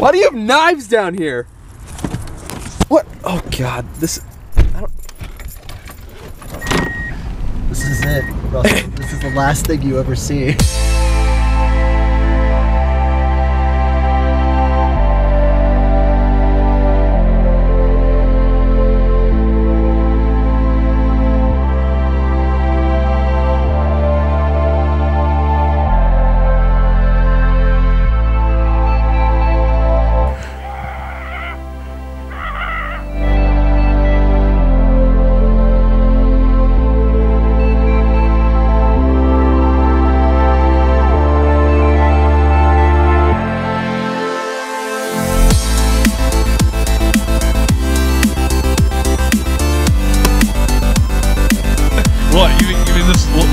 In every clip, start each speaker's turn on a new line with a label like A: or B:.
A: Why do you have knives down here? What? Oh God, this. I don't.
B: This is it, this is the last thing you ever see.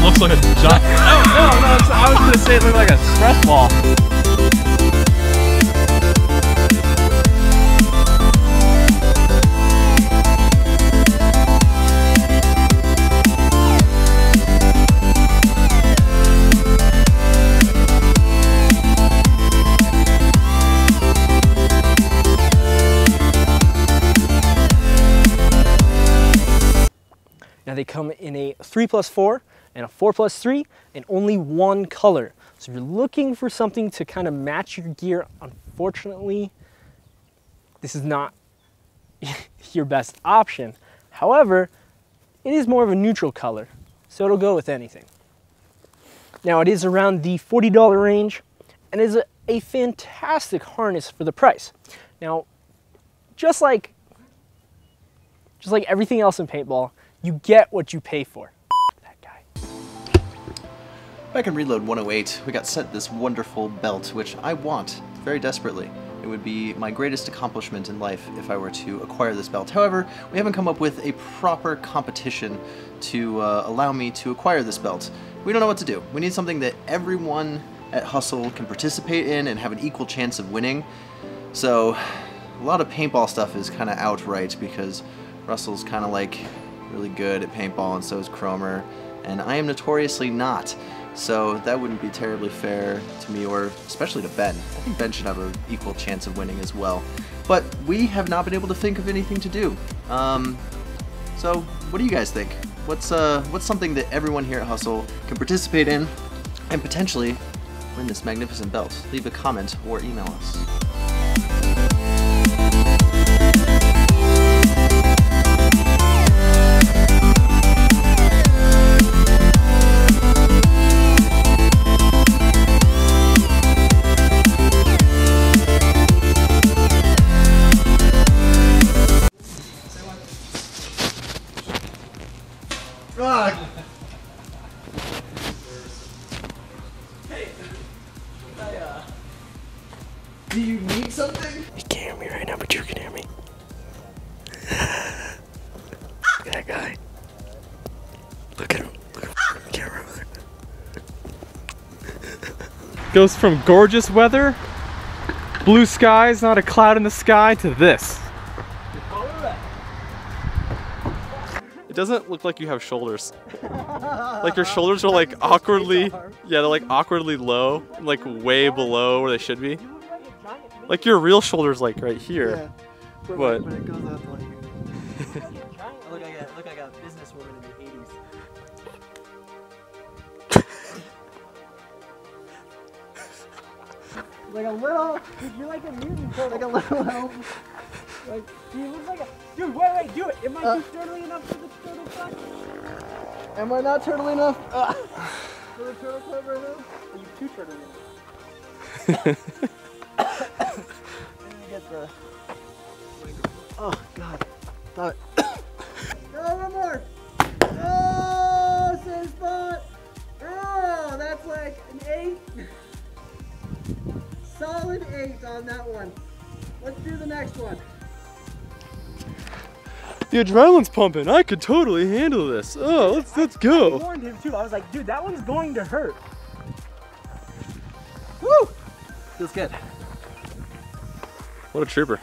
C: looks like a giant?
A: No, no, no. I was gonna say it looked like a stress ball.
D: Now they come in a 3 plus 4 and a 4 plus 3 and only one color. So if you're looking for something to kind of match your gear, unfortunately, this is not your best option. However, it is more of a neutral color, so it'll go with anything. Now it is around the $40 range and is a, a fantastic harness for the price. Now, just like just like everything else in paintball, you get what you pay for.
E: Back in Reload 108, we got sent this wonderful belt, which I want very desperately. It would be my greatest accomplishment in life if I were to acquire this belt. However, we haven't come up with a proper competition to uh, allow me to acquire this belt. We don't know what to do. We need something that everyone at Hustle can participate in and have an equal chance of winning. So, a lot of paintball stuff is kind of outright because Russell's kind of like really good at paintball and so is Cromer, and I am notoriously not. So that wouldn't be terribly fair to me or especially to Ben. I think Ben should have an equal chance of winning as well. But we have not been able to think of anything to do. Um, so what do you guys think? What's uh what's something that everyone here at Hustle can participate in and potentially win this magnificent belt? Leave a comment or email us.
B: Do you need something?
D: You can't hear me right now, but you can hear me. Look at that guy. Look at him. Look at the camera over there.
A: Goes from gorgeous weather, blue skies, not a cloud in the sky, to this. It doesn't look like you have shoulders. like your shoulders are like awkwardly, yeah, they're like awkwardly low, like way below where they should be. Like your real shoulders, like right here. What?
B: When it goes up like. look like a look like a businesswoman in the 80s. like a little. You're like a mutant turtle. Like a little elf. Like he looks like a. Dude, wait, wait, do it. Am I too turtly enough for the turtle club? Am I not turtle enough? Uh, for the turtle club right now? Are you too turtly enough? Get the. Oh God. Stop it. Go one more. Oh, same spot. Oh, that's like an eight. Solid eight on that one. Let's do the next one.
A: The adrenaline's pumping. I could totally handle this. Oh, let's let's
D: I
A: go.
D: warned him too. I was like, dude, that one's going to hurt.
B: Woo! Feels good.
A: What a trooper.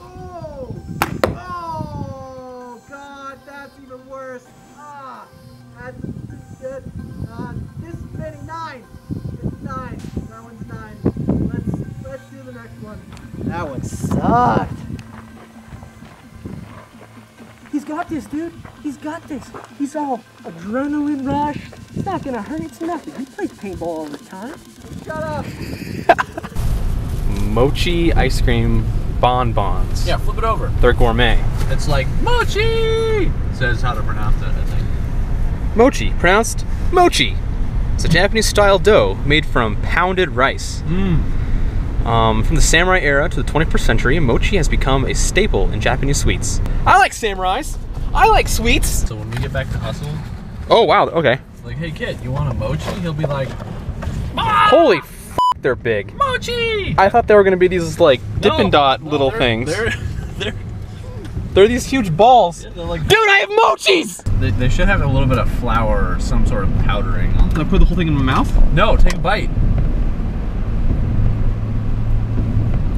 B: Oh! Oh! God, that's even worse. Ah! That's this good. Uh, this is spinning nine. It's nine. That one's nine. Let's let's do the next one. That one sucked. He's got this, dude. He's got this. He's all adrenaline rush. It's not gonna hurt. It's nothing. He plays paintball all the time. Shut up.
A: Mochi ice cream bonbons.
C: Yeah, flip it over.
A: They're gourmet.
C: It's like mochi. Says how to pronounce it. I think.
A: Mochi, pronounced mochi. It's a Japanese style dough made from pounded rice. Um, from the samurai era to the 21st century, mochi has become a staple in Japanese sweets. I like samurais. I like sweets.
C: So when we get back to hustle,
A: Oh wow, okay.
C: like, hey kid, you want a mochi? He'll be like,
A: Holy f they're big.
C: mochi.
A: I thought they were gonna be these like Dippin'
C: No,
A: Dot
C: no,
A: little
C: they're-
A: things.
C: They're, they're,
A: They're these huge balls.
C: they're like.
A: Dude, I have mochis!
C: They, they should have a little bit of flour or some sort of powdering on them.
A: I put the whole thing in my mouth?
C: No, take a bite.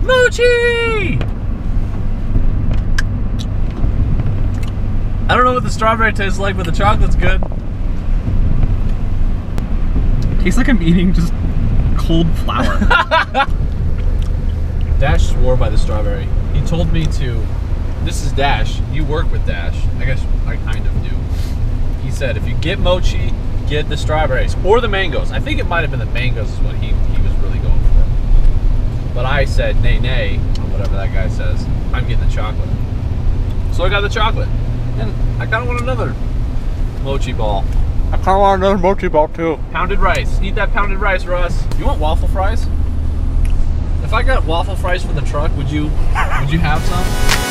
C: Mochi! I don't know what the strawberry tastes like, but the chocolate's good.
A: Tastes like I'm eating just cold flour.
C: Dash swore by the strawberry. He told me to. This is Dash. You work with Dash. I guess I kind of do. He said if you get mochi, get the strawberries or the mangoes. I think it might have been the mangoes is what he, he was really going for. But I said nay nay or whatever that guy says. I'm getting the chocolate. So I got the chocolate, and I kind of want another mochi ball.
A: I kinda want another mochi ball too.
C: Pounded rice. Eat that pounded rice, Russ. You want waffle fries? If I got waffle fries for the truck, would you would you have some?